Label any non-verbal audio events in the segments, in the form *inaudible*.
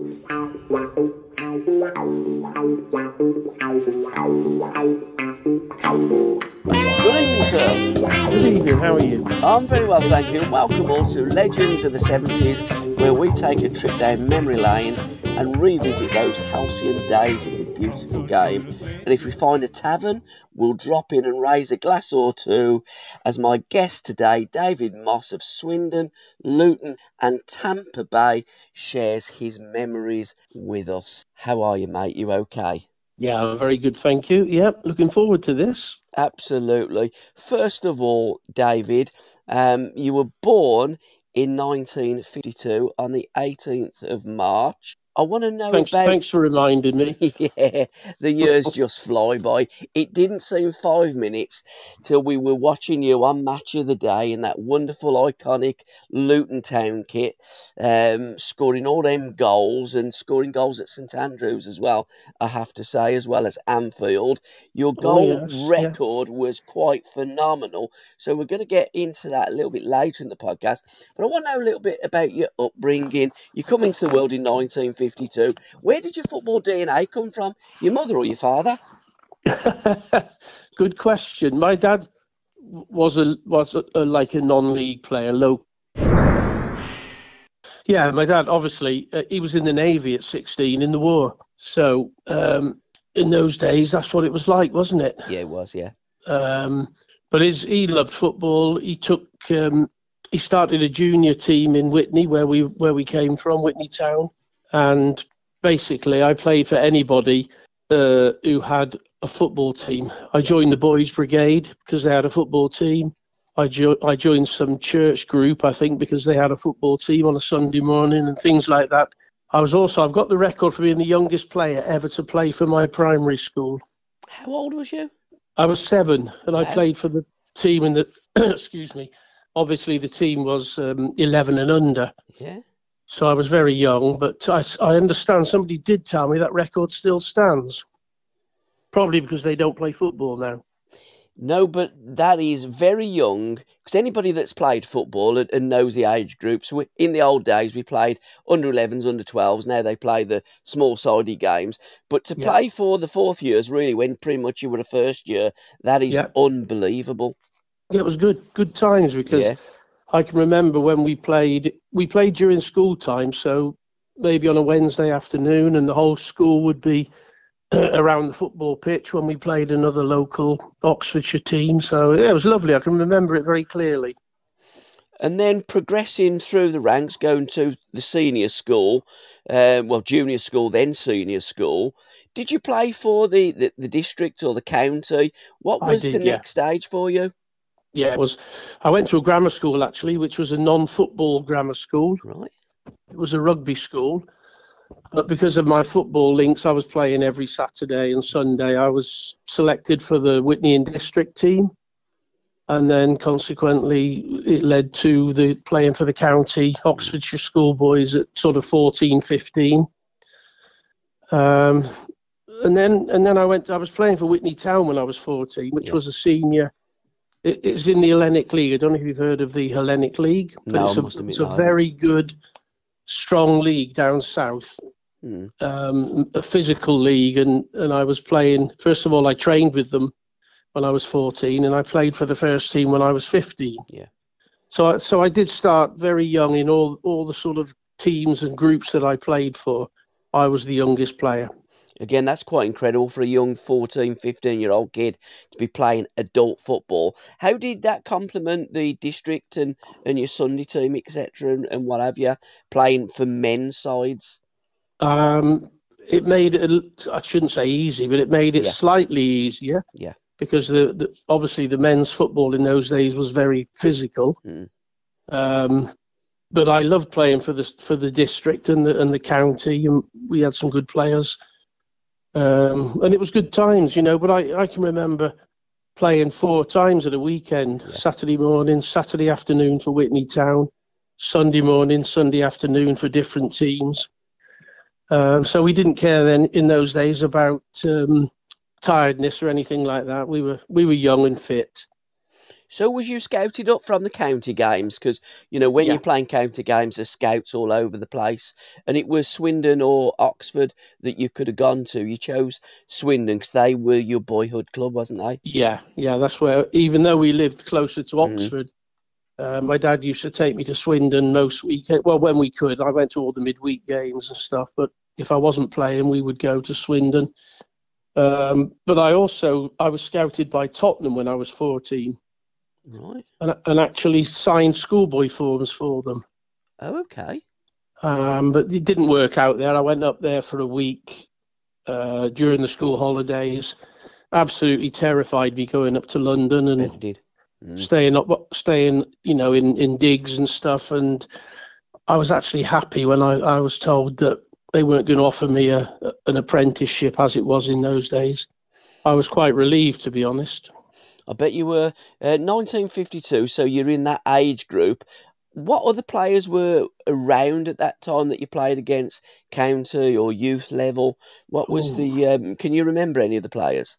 Good evening, sir. Good evening, how are you? I'm very well, thank you. Welcome all to Legends of the 70s, where we take a trip down memory lane and revisit those halcyon days of the beautiful game. And if we find a tavern, we'll drop in and raise a glass or two. As my guest today, David Moss of Swindon, Luton, and Tampa Bay, shares his memories with us. How are you, mate? You okay? Yeah, very good, thank you. Yep, looking forward to this. Absolutely. First of all, David, um, you were born in 1952 on the 18th of March. I want to know Thanks, about. thanks for reminding me. *laughs* yeah, the years *laughs* just fly by. It didn't seem five minutes till we were watching you on Match of the Day in that wonderful, iconic Luton Town kit, um, scoring all them goals and scoring goals at St Andrews as well. I have to say, as well as Anfield, your Oh, goal yes, yeah. record was quite phenomenal. So we're going to get into that a little bit later in the podcast. But I want to know a little bit about your upbringing. You come into the world in 1952. Where did your football DNA come from? Your mother or your father? *laughs* good question. My dad was a was a, a, like a non-league player, low. Yeah, my dad obviously uh, he was in the navy at 16 in the war. So um, in those days, that's what it was like, wasn't it? Yeah, it was. Yeah. Um, but his, he loved football. He took um, he started a junior team in Witney, where we where we came from, Witney Town, and basically I played for anybody uh, who had a football team. I joined the boys' brigade because they had a football team. I, jo- I joined some church group, I think, because they had a football team on a Sunday morning and things like that. I was also I've got the record for being the youngest player ever to play for my primary school. How old was you? I was seven, and I Wow. played for the team in the. *clears throat* excuse me. Obviously, the team was um, 11 and under, Yeah. So I was very young. But I, I understand somebody did tell me that record still stands. Probably because they don't play football now. No, but that is very young because anybody that's played football and, and knows the age groups. We, in the old days, we played under 11s, under 12s. Now they play the small sided games. But to Yeah. play for the fourth years, really, when pretty much you were a first year, that is Yeah. unbelievable. Yeah, it was good, good times because. I can remember when we played. We played during school time, so maybe on a Wednesday afternoon, and the whole school would be *clears throat* around the football pitch when we played another local Oxfordshire team. So yeah, it was lovely. I can remember it very clearly. And then progressing through the ranks, going to the senior school, um, well, junior school, then senior school. Did you play for the, the, the district or the county? What was did, the yeah. next stage for you? Yeah, it was. I went to a grammar school actually, which was a non-football grammar school. Right. It was a rugby school, but because of my football links, I was playing every Saturday and Sunday. I was selected for the Witney and District team, and then consequently, it led to the playing for the county Oxfordshire schoolboys at sort of 14, 15. Um, and then and then I went. I was playing for Witney Town when I was 14, which Yeah. was a senior. It, it's in the Hellenic League. I don't know if you've heard of the Hellenic League, but No, it's, a, it's a very good, strong league down south. Hmm. Um, a physical league, and and I was playing. First of all, I trained with them when I was 14, and I played for the first team when I was 15. Yeah. So I, so I did start very young in all all the sort of teams and groups that I played for. I was the youngest player. Again, that's quite incredible for a young 14, 15 year old kid to be playing adult football. How did that complement the district and, and your Sunday team, etc., and, and what have you, playing for men's sides? Um, it made it. I shouldn't say easy, but it made it Yeah. slightly easier. Yeah. Because the, the obviously the men's football in those days was very physical. Mm. Um, but I loved playing for the for the district and the and the county, and we had some good players. Um, and it was good times, you know. But I I can remember playing four times at a weekend: Yeah. Saturday morning, Saturday afternoon for Witney Town, Sunday morning, Sunday afternoon for different teams. Um, so we didn't care then in those days about um, tiredness or anything like that. We were we were young and fit. So was you scouted up from the county games? Because you know when Yeah. you're playing county games, there's scouts all over the place, and it was Swindon or Oxford that you could have gone to. You chose Swindon because they were your boyhood club, wasn't they? Yeah, yeah, that's where. Even though we lived closer to Mhm. Oxford, uh, my dad used to take me to Swindon most weekend. Well, when we could, I went to all the midweek games and stuff. But if I wasn't playing, we would go to Swindon. Um, but I also I was scouted by Tottenham when I was 14, Right. and, and actually signed schoolboy forms for them. Oh, okay. Um, but it didn't work out there. I went up there for a week uh, during the school holidays. Absolutely terrified me going up to London and Bet you did. Mm. staying up, staying, you know, in, in digs and stuff. And I was actually happy when I, I was told that they weren't going to offer me a- an apprenticeship as it was in those days. I was quite relieved, to be honest. I bet you were uh, 1952, so you're in that age group. What other players were around at that time that you played against, county or youth level? What was Ooh. the? Um, can you remember any of the players?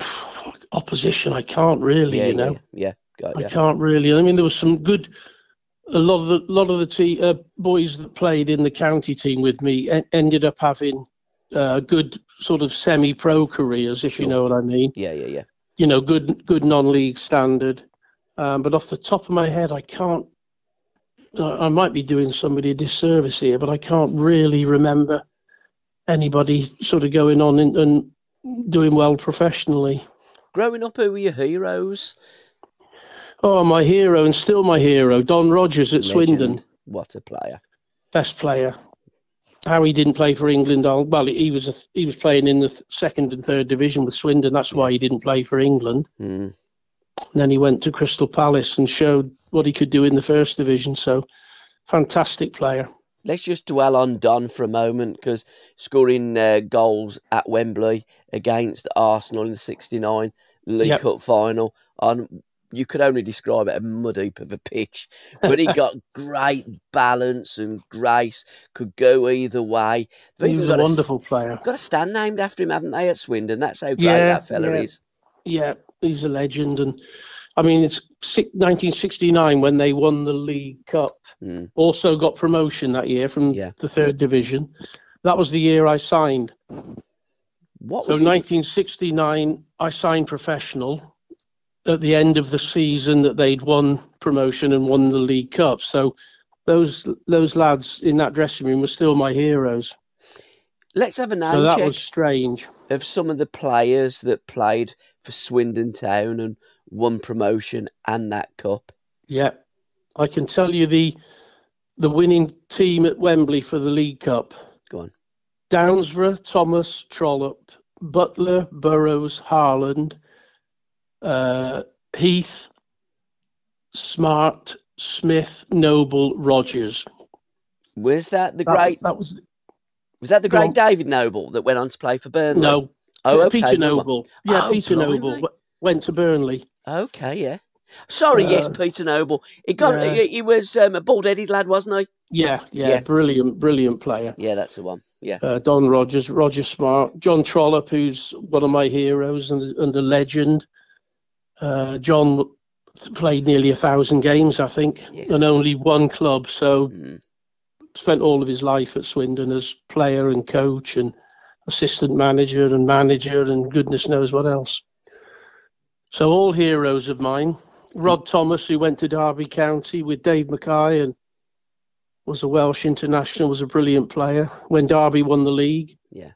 *sighs* Opposition, I can't really, yeah, you know. yeah, I can't really. I mean, there was some good. A lot of the lot of the te- uh, boys that played in the county team with me en- ended up having uh, good sort of semi-pro careers, if you know what I mean. Yeah, yeah, yeah. You know, good good non-league standard. Um, but off the top of my head, I can't. Uh, I might be doing somebody a disservice here, but I can't really remember anybody sort of going on and, and doing well professionally. Growing up, who were your heroes? Oh, my hero and still my hero, Don Rogers at Swindon. What a player. best player. How he didn't play for England? I'll- Well, he was a, he was playing in the second and third division with Swindon. That's why he didn't play for England. Mm. And then he went to Crystal Palace and showed what he could do in the first division. So, fantastic player. Let's just dwell on Don for a moment because scoring uh, goals at Wembley against Arsenal in the 69 League Yep. Cup final on you could only describe it a mud heap of a pitch, but he got *laughs* great balance and grace, could go either way. They've He was a got, a, wonderful player. got a stand named after him, haven't they, at Swindon? That's how great Yeah, that fella yeah. is. Yeah, he's a legend. And I mean, it's 1969 when they won the League Cup. Mm. Also got promotion that year from Yeah. the third division. That was the year I signed. What So was it? 1969, I signed professional at the end of the season that they'd won promotion and won the League Cup. So those those lads in that dressing room were still my heroes. Let's have a name So that was strange. of some of the players that played for Swindon Town and won promotion and that cup. Yeah, I can tell you the the winning team at Wembley for the League Cup: Go on. Downsborough, Thomas, Trollope, Butler, Burrows, Harland, uh, Heath, Smart, Smith, Noble, Rogers. Was that the That, great? that was Was that the great. David Noble that went on to play for Burnley? no Oh, okay. Peter. Noble. Yeah, Oh, Peter blimey. Noble went to Burnley. Okay, yeah. Sorry, yes, Uh, Peter Noble. He got. yeah. He, he was um, a bald-headed lad, wasn't he? Yeah, yeah, Yeah. brilliant, brilliant player. Yeah, that's the one. Yeah. uh, Don Rogers, Roger Smart, John Trollope, who's one of my heroes and, and a legend. Uh, John played nearly a thousand games, I think, Yes. and only one club. So Mm. spent all of his life at Swindon as player and coach and assistant manager and manager and goodness knows what else. So all heroes of mine. Rod Thomas, who went to Derby County with Dave Mackay and was a Welsh international, was a brilliant player when Derby won the league. Yeah.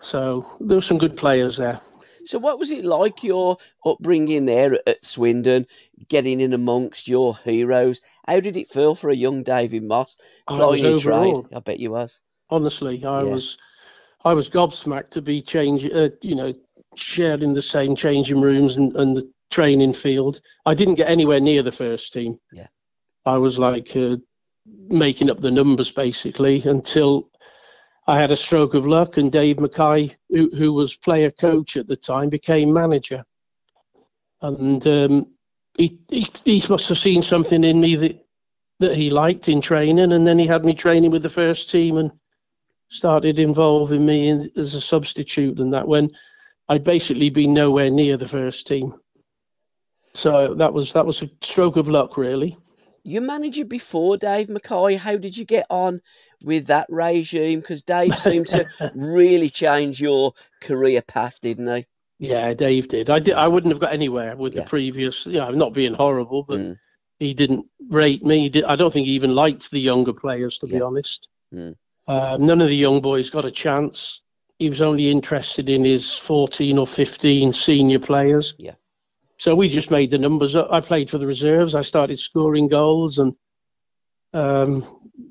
So there were some good players there. So, what was it like your upbringing there at- Swindon, getting in amongst your heroes? How did it feel for a young David Moss I was overawed. I bet you was. Honestly, I Yeah. was, I was gobsmacked to be changing, uh, you know, sharing the same changing rooms and, and the training field. I didn't get anywhere near the first team. Yeah. I was like uh, making up the numbers basically until I had a stroke of luck and Dave Mackay, who, who was player coach at the time, became manager. And um, he, he he must have seen something in me that that he liked in training, and then he had me training with the first team and started involving me in, as a substitute and that when I'd basically been nowhere near the first team. So that was that was a stroke of luck, really. You manager before Dave Mackay. How did you get on with that regime? Because Dave *laughs* seemed to really change your career path, didn't he? Yeah, Dave did. I did. I wouldn't have got anywhere with Yeah. the previous. You know, I'm not being horrible, but Mm. he didn't rate me. He did, I don't think he even liked the younger players, to be honest. Mm. Uh, none of the young boys got a chance. He was only interested in his 14 or 15 senior players. Yeah. So we just made the numbers up. I played for the reserves. I started scoring goals and, um,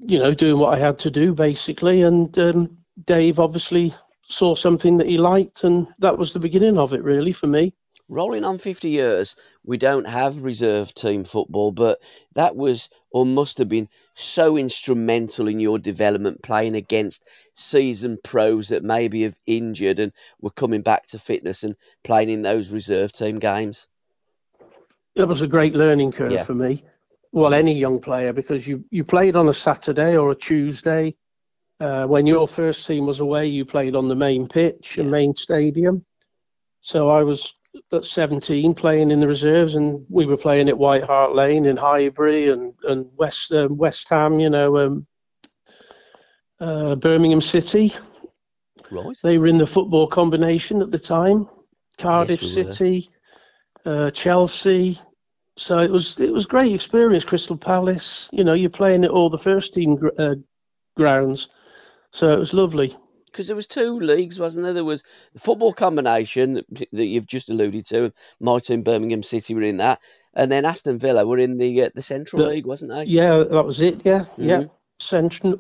you know, doing what I had to do basically. And um, Dave obviously saw something that he liked, and that was the beginning of it, really, for me. Rolling on 50 years, we don't have reserve team football, but that was or must have been so instrumental in your development playing against seasoned pros that maybe have injured and were coming back to fitness and playing in those reserve team games. That was a great learning curve Yeah. for me. Well, any young player, because you, you played on a Saturday or a Tuesday. Uh, when your first team was away, you played on the main pitch and Yeah. main stadium. So I was at 17 playing in the reserves, and we were playing at White Hart Lane in Highbury and and West um, West Ham, you know, um, uh, Birmingham City. Right. They were in the football combination at the time. Cardiff Yes, we. City, uh, Chelsea. So it was it was great experience. Crystal Palace. You know, you're playing at all the first team gr- uh, grounds, so it was lovely. Because there was two leagues, wasn't there? There was the football combination that you've just alluded to. My team, Birmingham City, were in that, and then Aston Villa were in the uh, the Central The- League, wasn't they? Yeah, that was it. Yeah, yeah. Mhm. Central.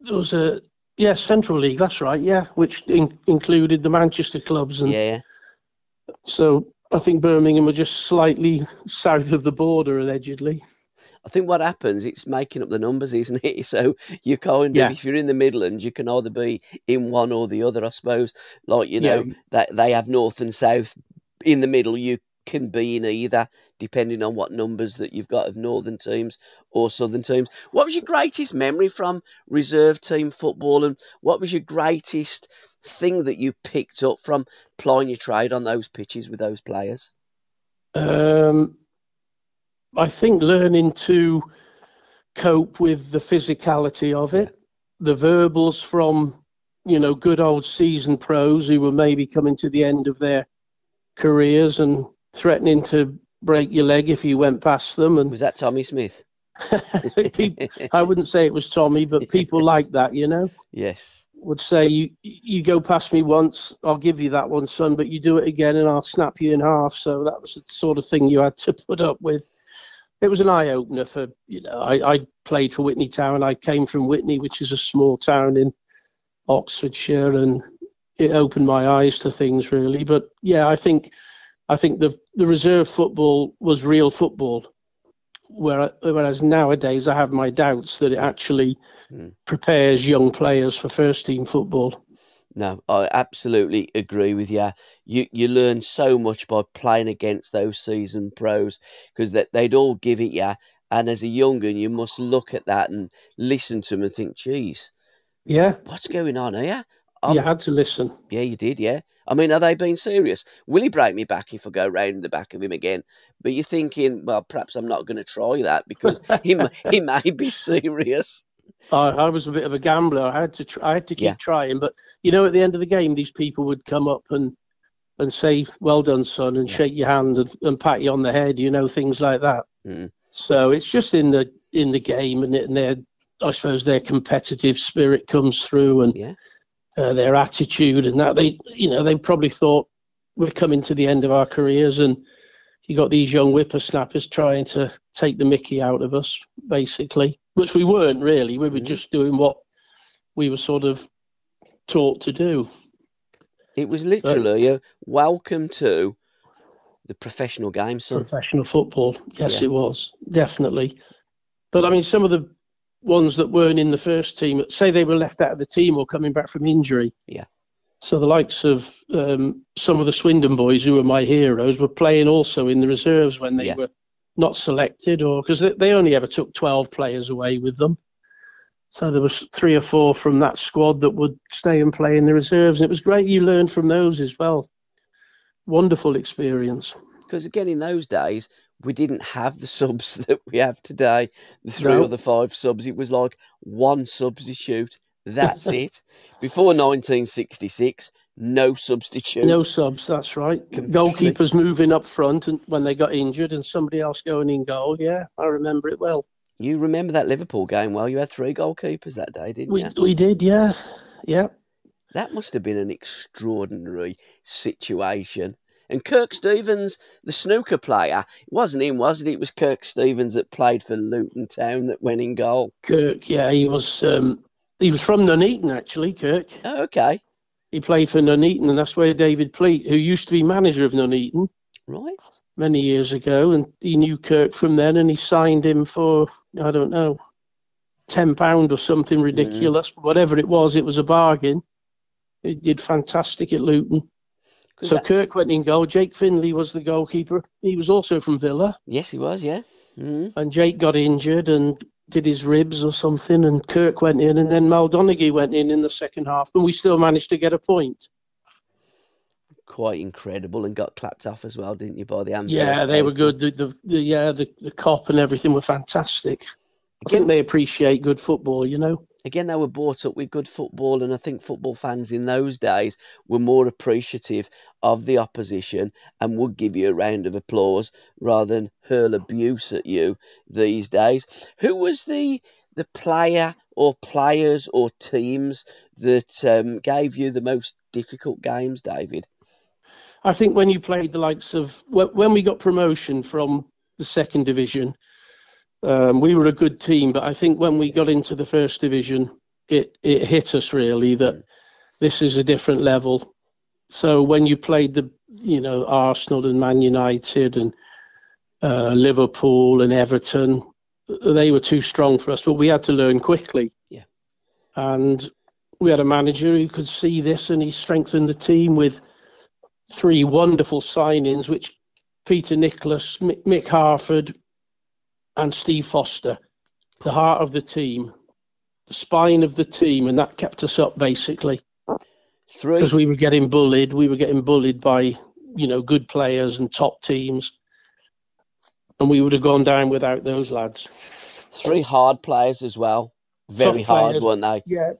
There was a yeah Central League. That's right. Yeah, which in, included the Manchester clubs, and Yeah. so I think Birmingham are just slightly south of the border, allegedly. I think what happens, it's making up the numbers, isn't it? *laughs* So you kind of, Yeah. if you're in the Midlands, you can either be in one or the other, I suppose. Like, you know, Yeah. that they have north and south. In the middle, you can be in either, depending on what numbers that you've got of northern teams or southern teams. What was your greatest memory from reserve team football, and what was your greatest thing that you picked up from plying your trade on those pitches with those players? Um, I think learning to cope with the physicality of it, the verbals from, you know, good old seasoned pros who were maybe coming to the end of their careers and threatening to break your leg if you went past them. And Was that Tommy Smith? *laughs* people, I wouldn't say it was Tommy, but people *laughs* like that, you know, yes. would say, you, you go past me once, I'll give you that one, son, but you do it again and I'll snap you in half. So that was the sort of thing you had to *laughs* put up with. It was an eye opener for, you know, I, I played for Witney Town. I came from Witney, which is a small town in Oxfordshire, and it opened my eyes to things really. But yeah, I think, I think the, the reserve football was real football. Where, whereas nowadays I have my doubts that it actually Mm. prepares young players for first team football. No, I absolutely agree with you. You you learn so much by playing against those seasoned pros because that they'd all give it you, and as a young un, you must look at that and listen to them and think, "Geez, Yeah, what's going on here?" I'm- you had to listen. yeah, you did, yeah. I mean, are they being serious? Will he break me back if I go round the back of him again? But you're thinking, well, perhaps I'm not going to try that because he may, *laughs* he may be serious. I, I was a bit of a gambler. I had to tr- I had to keep Yeah. trying, but you know, at the end of the game, these people would come up and and say, "Well done, son," and Yeah. shake your hand and, and pat you on the head. You know, things like that. Mm. So it's just in the in the game, and, it, and their I suppose their competitive spirit comes through, and Yeah. Uh, their attitude, and that they you know they probably thought we're coming to the end of our careers, and you got these young whippersnappers trying to take the Mickey out of us, basically, which we weren't really. We were Mhm. just doing what we were sort of taught to do. It was literally a welcome to the professional game, son. Professional football, yes, Yeah. it was definitely. But I mean, some of the ones that weren't in the first team, say they were left out of the team or coming back from injury. Yeah. So the likes of um, some of the Swindon boys, who were my heroes, were playing also in the reserves when they Yeah. were not selected, or because they, they only ever took 12 players away with them. So there was three or four from that squad that would stay and play in the reserves, and it was great. You learned from those as well. Wonderful experience. Because again, in those days, we didn't have the subs *laughs* that we have today, the three No. or the five subs. It was like one substitute. That's *laughs* it. Before 1966, no substitute. No subs, that's right. Complete- Goalkeepers moving up front and when they got injured and somebody else going in goal. Yeah, I remember it well. You remember that Liverpool game well? You had three goalkeepers that day, didn't We you? we did, yeah. Yeah. That must have been an extraordinary situation. And Kirk Stevens, the snooker player, it wasn't him, was it? It was Kirk Stephens that played for Luton Town that went in goal. Kirk, yeah, he was um, he was from Nuneaton actually, Kirk. Oh, okay. He played for Nuneaton and that's where David Pleat, who used to be manager of Nuneaton Right. many years ago, and he knew Kirk from then and he signed him for I don't know, ten pound or something ridiculous. Whatever it was, it was a bargain. He did fantastic at Luton. So that- Kirk went in goal. Jake Findlay was the goalkeeper. He was also from Villa, yes, he was, yeah. Mm. and Jake got injured and did his ribs or something, and Kirk went in, and then Mal Donaghy went in in the second half, and we still managed to get a point. Quite incredible and got clapped off as well, didn't you, by the Anfield Yeah, they were good. The, the, the yeah, the, the Kop and everything were fantastic. I think they appreciate good football, you know. Again, they were brought up with good football, and I think football fans in those days were more appreciative of the opposition and would give you a round of applause rather than hurl abuse at you these days. Who was the the player or players or teams that um, gave you the most difficult games, David? I think when you played the likes of when, when we got promotion from the second division, um, we were a good team. But I think when we got into the first division, it it hit us really that this is a different level. So when you played the you know Arsenal and Man United and uh, Liverpool and Everton, they were too strong for us. But we had to learn quickly. Yeah. And we had a manager who could see this, and he strengthened the team with three wonderful signings, which Peter Nicholas, Mick Mick Harford, and Steve Foster, the heart of the team, the spine of the team, and that kept us up basically Three. because we were getting bullied. We were getting bullied by you know good players and top teams, and we would have gone down without those lads. Three hard players as well. Very Tough hard, players. weren't they? Yeah,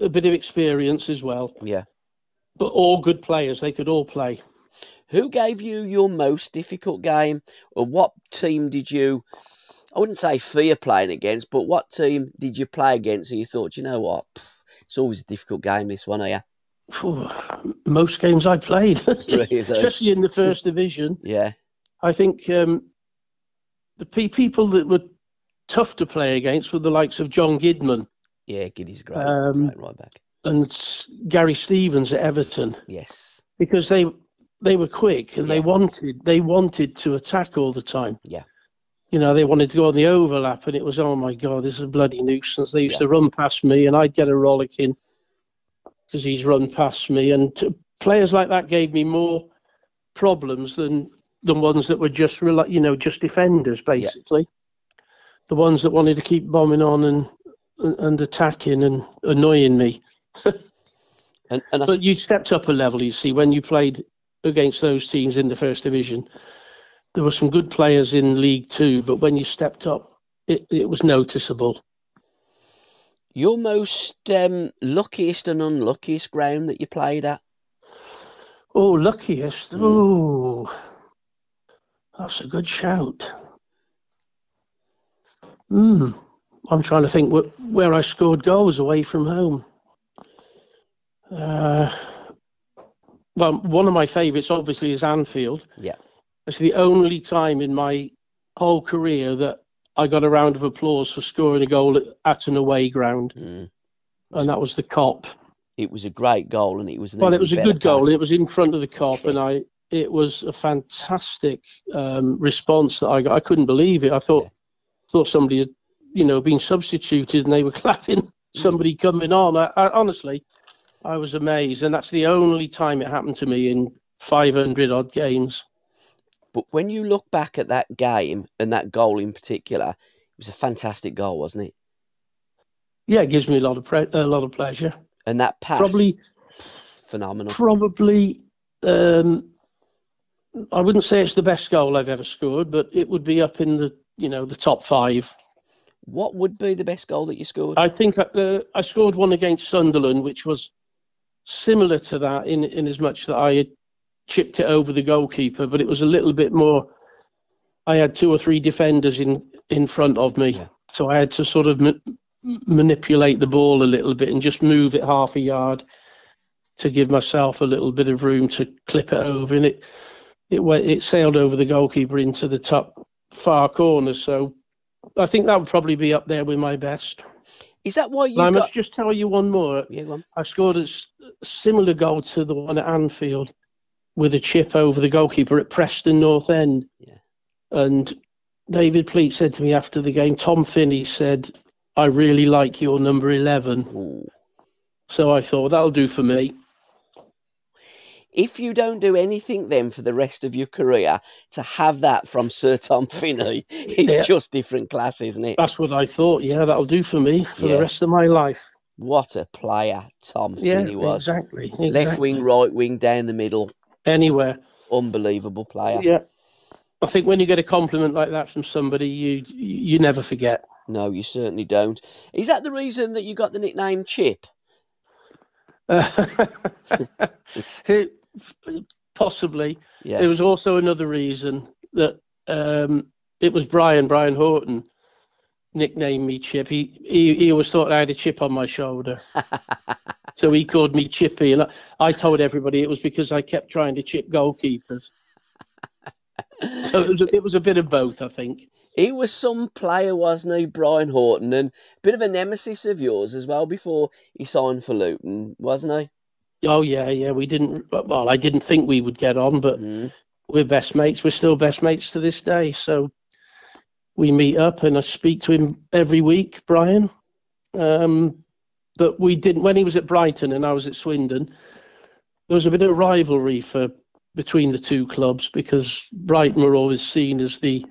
a bit of experience as well, Yeah. but all good players. They could all play. Who gave you your most difficult game, or what team did you? I wouldn't say fear playing against, but what team did you play against? And you thought, you know what, Pff, it's always a difficult game. This one, here. Most games I played, *laughs* especially in the first division. Yeah, I think um, the pe- people that were tough to play against were the likes of John Gidman yeah, Giddy's great, Um, great right back. and Gary Stevens at Everton Yes, because they they were quick and they wanted they wanted to attack all the time. Yeah. You know, they wanted to go on the overlap, and it was, oh my God, this is a bloody nuisance. They used Yeah. to run past me, and I'd get a rollicking because he's run past me. And t- players like that gave me more problems than the ones that were just, you know, just defenders, basically. The ones that wanted to keep bombing on and and, and attacking and annoying me. *laughs* and and I, But you stepped up a level, you see, when you played against those teams in the first division. There were some good players in League Two, but when you stepped up, it, it was noticeable. your most um, luckiest and unluckiest ground that you played at? Oh, luckiest. Mm. Oh, that's a good shout. Hmm. I'm trying to think wh- where I scored goals away from home. Uh, well, one of my favourites obviously is Anfield. Yeah. It's the only time in my whole career that I got a round of applause for scoring a goal at, at an away ground, Mm. and that was the Kop. It was a great goal, and it was an Well, it was a good goal. pass. and It was in front of the Kop, and I it was a fantastic um, response that I got. I couldn't believe it. I thought Yeah. thought somebody had, you know, been substituted, and they were *laughs* clapping somebody coming on. I, I honestly, I was amazed, and that's the only time it happened to me in 500 odd games. But when you look back at that game and that goal in particular, it was a fantastic goal, wasn't it? Yeah, it gives me a lot of pre- a lot of pleasure. And that pass, Probably, phenomenal. probably um, I wouldn't say it's the best goal I've ever scored, but it would be up in the you know the top five. What would be the best goal that you scored? I think uh, I scored one against Sunderland, which was similar to that in in as much that I had chipped it over the goalkeeper, but it was a little bit more. I had two or three defenders in in front of me, Yeah. so I had to sort of ma- manipulate the ball a little bit and just move it half a yard to give myself a little bit of room to clip it over, and it it went, it sailed over the goalkeeper into the top far corner. So I think that would probably be up there with my best. Is that why you I got? must just tell you one more. Yeah. I scored a s- similar goal to the one at Anfield with a chip over the goalkeeper at Preston North End. Yeah. And David Pleat said to me after the game, Tom Finney said, I really like your number 11. Ooh. So I thought, that'll do for me. If you don't do anything then for the rest of your career, to have that from Sir Tom Finney, *laughs* it's Yeah. just different class, isn't it? That's what I thought. Yeah, that'll do for me for Yeah. the rest of my life. What a player Tom Yeah, Finney was. exactly. Left wing, right wing, down the middle. Anywhere. Unbelievable player. Yeah. I think when you get a compliment like that from somebody, you you never forget. No, you certainly don't. Is that the reason that you got the nickname Chip? *laughs* It- possibly. Yeah. There was also another reason that um, it was Brian, Brian Horton, nicknamed me Chip. He, he, he always thought I had a chip on my shoulder. *laughs* so he called me Chippy. And I, told everybody it was because I kept trying to chip goalkeepers. *laughs* so it was, a, it was a bit of both, I think. He was some player, wasn't he, Brian Horton, and a bit of a nemesis of yours as well before he signed for Luton, wasn't he? Oh, yeah, yeah. We didn't, well, I didn't think we would get on, but Mm. we're best mates. We're still best mates to this day. So we meet up and I speak to him every week, Brian. Um, but we didn't, when he was at Brighton and I was at Swindon, there was a bit of rivalry for between the two clubs because Brighton were always seen as the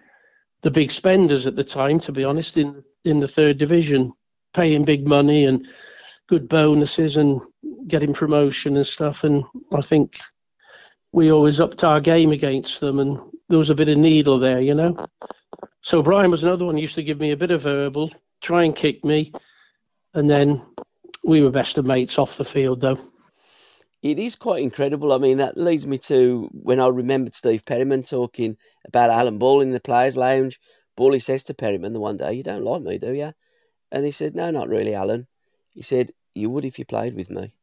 the big spenders at the time, to be honest, in in the third division, paying big money and good bonuses and getting promotion and stuff. And I think we always upped our game against them, and there was a bit of needle there, you know. So Brian was another one used to give me a bit of verbal, try and kick me, and then we were best of mates off the field, though. It is quite incredible. I mean, that leads me to when I remembered Steve Perryman talking about Alan Ball in the Players' Lounge. Bally says to Perryman the one day, You don't like me, do you? And he said, No, not really, Alan. He said, You would if you played with me.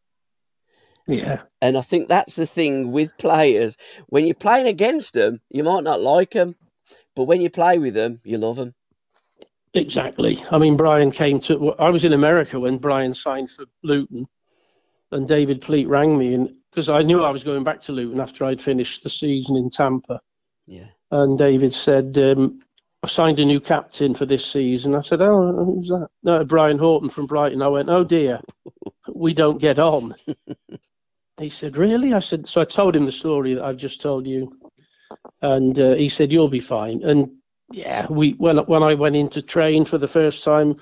Yeah, And I think that's the thing with players. When you're playing against them, you might not like them, but when you play with them, you love them. Exactly. I mean, Brian came to. I was in America when Brian signed for Luton, and David Pleat rang me, and because I knew I was going back to Luton after I'd finished the season in Tampa. Yeah. And David said, um, I've signed a new captain for this season. I said, Oh, who's that? No, Brian Horton from Brighton. I went, Oh dear, *laughs* we don't get on. he said, Really? I said, So I told him the story that I've just told you. And uh, he said, You'll be fine. And yeah, we when when I went in to train for the first time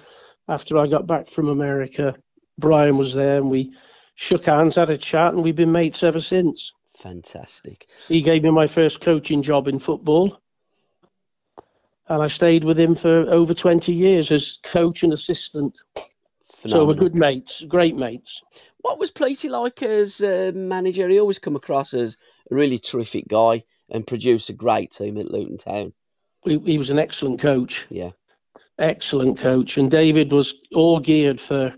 after I got back from America, Brian was there and we shook hands, had a chat, and we've been mates ever since. Fantastic. He gave me my first coaching job in football. And I stayed with him for over 20 years as coach and assistant. So we're good mates, great mates. What was Pleaty like as a manager? He always come across as a really terrific guy and produce a great team at Luton Town. He, he was an excellent coach, Yeah. excellent coach. And David was all geared for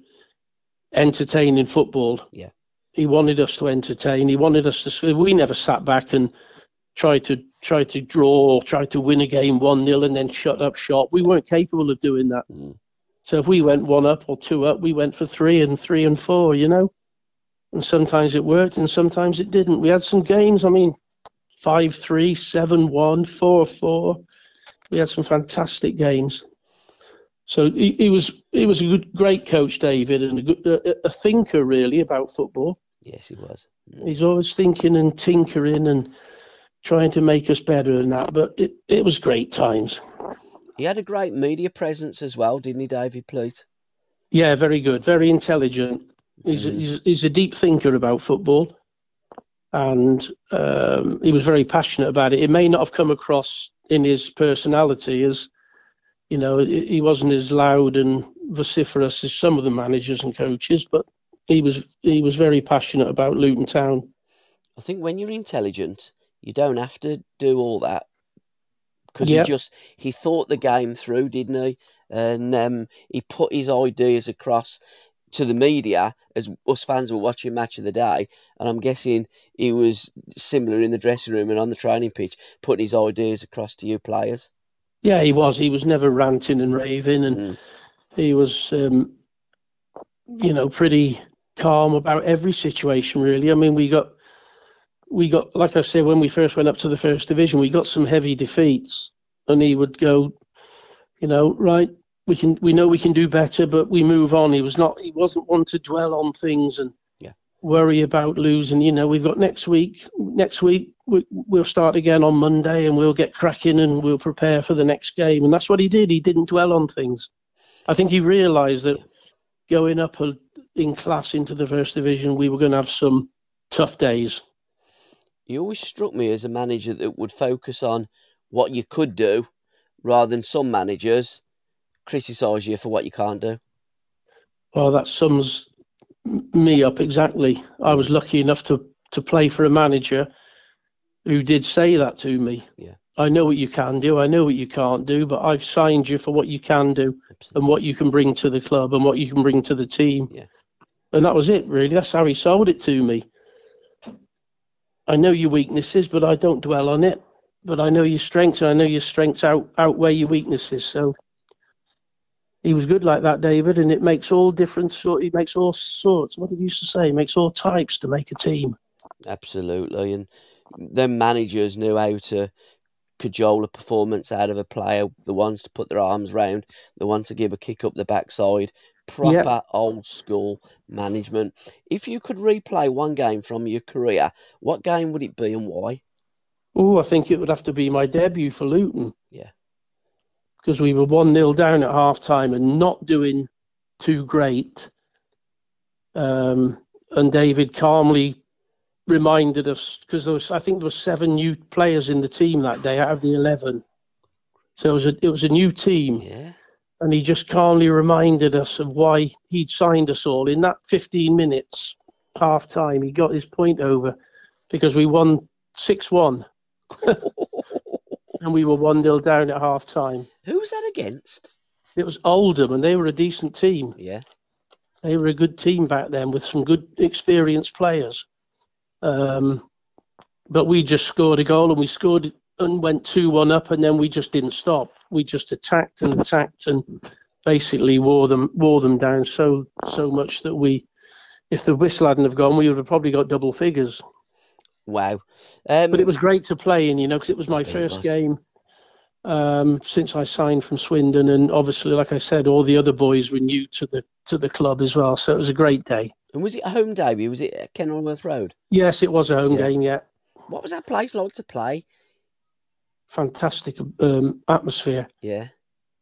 entertaining football. Yeah. He wanted us to entertain. He wanted us to. We never sat back and tried to try to draw or try to win a game one 0 and then shut up shop. We weren't capable of doing that. Mm. So if we went one up or two up, we went for three and three and four, you know. And sometimes it worked and sometimes it didn't. We had some games, I mean, five three, seven one, four four. We had some fantastic games. So he, he was he was a good, great coach, David, and a, good, a, a thinker really about football. Yes, he was. He's always thinking and tinkering and trying to make us better and that. But it, it was great times. He had a great media presence as well, didn't he, David Pleat? Yeah, very good, very intelligent. He's, a, Mm. he's, he's a deep thinker about football. and um, he was very passionate about it. It may not have come across in his personality as, you know, he wasn't as loud and vociferous as some of the managers and coaches, but he was he was very passionate about Luton Town. I think when you're intelligent, you don't have to do all that because Yep. he just he thought the game through, didn't he? And um, he put his ideas across to the media as us fans were watching match of the day. And I'm guessing he was similar in the dressing room and on the training pitch, putting his ideas across to you players. Yeah, he was. He was never ranting and raving, and Mm. he was, um, you know, pretty calm about every situation. Really, I mean, we got, we got, like I said, when we first went up to the first division, we got some heavy defeats, and he would go, you know, right, we can, we know we can do better, but we move on. He was not, he wasn't one to dwell on things and Yeah. worry about losing. You know, we've got next week. Next week we, we'll start again on Monday, and we'll get cracking and we'll prepare for the next game. And that's what he did. He didn't dwell on things. I think he realised that going up a, in class into the first division, we were going to have some tough days. He always struck me as a manager that would focus on what you could do rather than some managers criticise you for what you can't do. Well, that sums me up exactly. I was lucky enough to, to play for a manager who did say that to me. Yeah. I know what you can do, I know what you can't do, but I've signed you for what you can do Absolutely. and what you can bring to the club and what you can bring to the team. Yeah. And that was it, really. That's how he sold it to me. I know your weaknesses, but I don't dwell on it. But I know your strengths, and I know your strengths out, outweigh your weaknesses. So he was good like that, David, and it makes all different sort. It makes all sorts. What did he used to say? It makes all types to make a team. Absolutely. And then managers knew how to cajole a performance out of a player, the ones to put their arms round, the ones to give a kick up the backside. Proper old school management. If you could replay one game from your career, what game would it be and why? Oh, I think it would have to be my debut for Luton. Because we were 1 0 down at half time and not doing too great. Um, and David calmly reminded us because there was, I think there were seven new players in the team that day out of the 11. So it was a, it was a new team. Yeah. And he just calmly reminded us of why he'd signed us all. In that 15 minutes, half time, he got his point over because we won 6 1 *laughs* and we were 1 0 down at half time. Who was that against? It was Oldham, and they were a decent team. Yeah. They were a good team back then with some good experienced players. Um, but we just scored a goal and we scored and went 2 1 up, and then we just didn't stop. We just attacked and attacked and basically wore them wore them down so so much that we, if the whistle hadn't have gone, we would have probably got double figures. Wow. Um, But it was great to play in, you know, because it was my first was. game um, since I signed from Swindon, and obviously, like I said, all the other boys were new to the to the club as well. So it was a great day. and was it a home debut? Was it at Kenilworth Road? Yes, it was a home Yeah. game. Yeah, What was that place like to play? fantastic um, atmosphere. Yeah.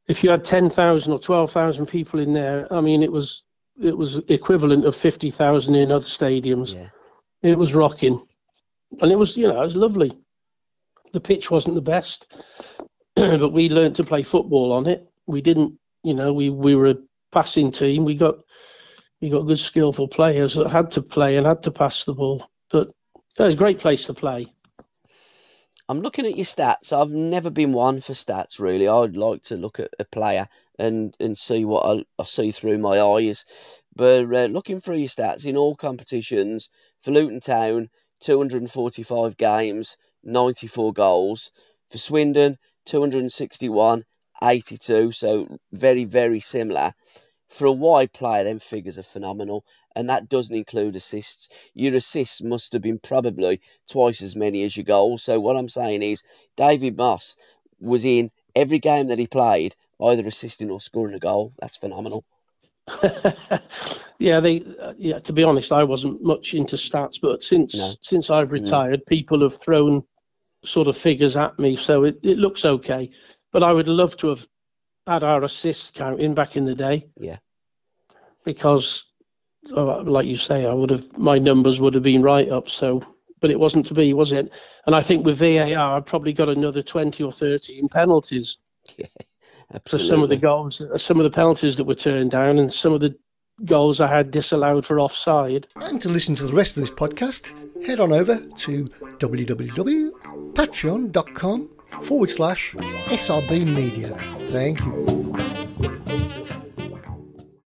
If you had ten thousand or twelve thousand people in there, I mean, it was it was equivalent of fifty thousand in other stadiums. Yeah. It was rocking, and it was you know it was lovely. The pitch wasn't the best, *clears throat* but we learned to play football on it. We didn't, you know, we we were a passing team. We got we got good skillful players that had to play and had to pass the ball. But it was a great place to play. I'm looking at your stats. I've never been one for stats really. I'd like to look at a player and, and see what I, I see through my eyes. But uh, looking through your stats in all competitions for Luton Town, 245 games, 94 goals. For Swindon, 261, 82. So very very similar. For a wide player, them figures are phenomenal, and that doesn't include assists. Your assists must have been probably twice as many as your goals. So what I'm saying is, David Moss was in every game that he played, either assisting or scoring a goal. That's phenomenal. *laughs* yeah, they. Uh, yeah, to be honest, I wasn't much into stats, but since No. since I've retired, people have thrown sort of figures at me, so it, it looks okay. But I would love to have had our assist count in back in the day. Yeah. Because, uh, like you say, I would have my numbers would have been right up. So but it wasn't to be, was it? And I think with VAR, I probably got another 20 or 30 in penalties. *laughs* Yeah, for some of the goals, some of the penalties that were turned down, and some of the goals I had disallowed for offside. And to listen to the rest of this podcast, head on over to www.patreon.com forward slash SRB Media. Thank you.